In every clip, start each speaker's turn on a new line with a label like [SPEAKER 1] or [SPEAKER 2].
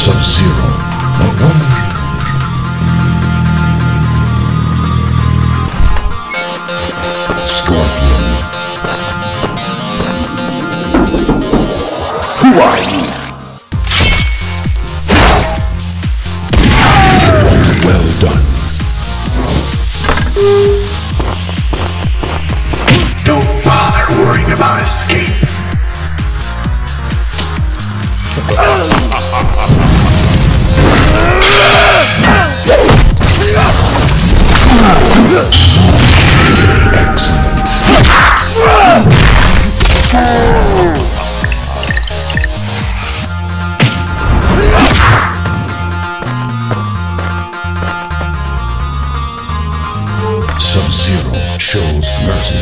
[SPEAKER 1] Sub-Zero. Sub-Zero shows mercy.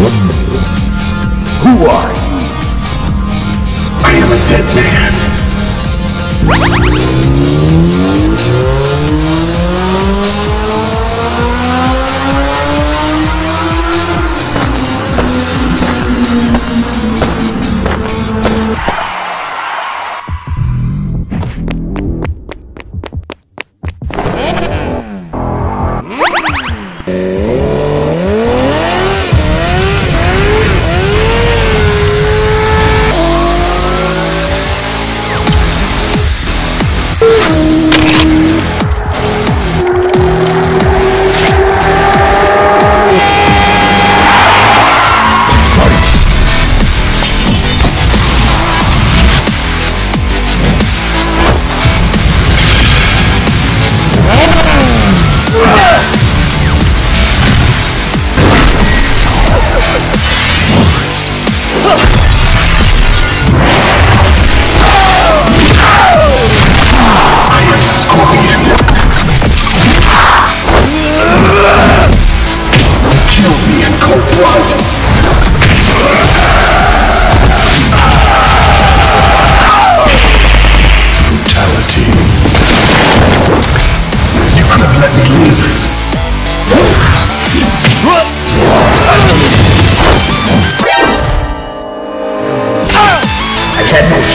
[SPEAKER 1] Who are you?
[SPEAKER 2] I am a dead man.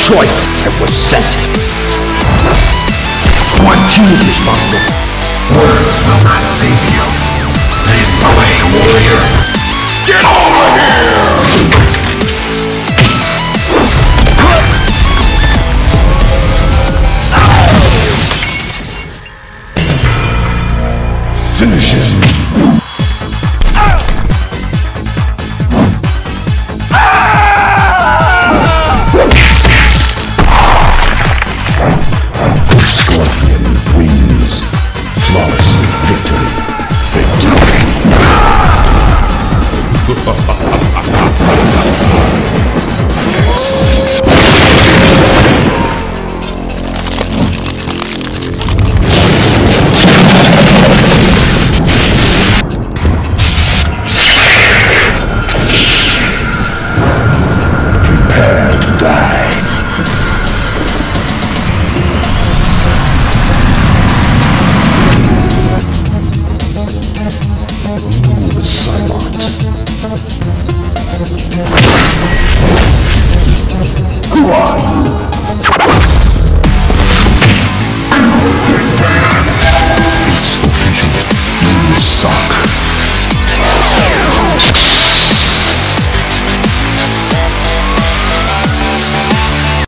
[SPEAKER 1] Choice. that was sent. One team is responsible.
[SPEAKER 2] Words will not save you. Lead the way, warrior.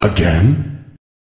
[SPEAKER 1] Again?